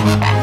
Bye.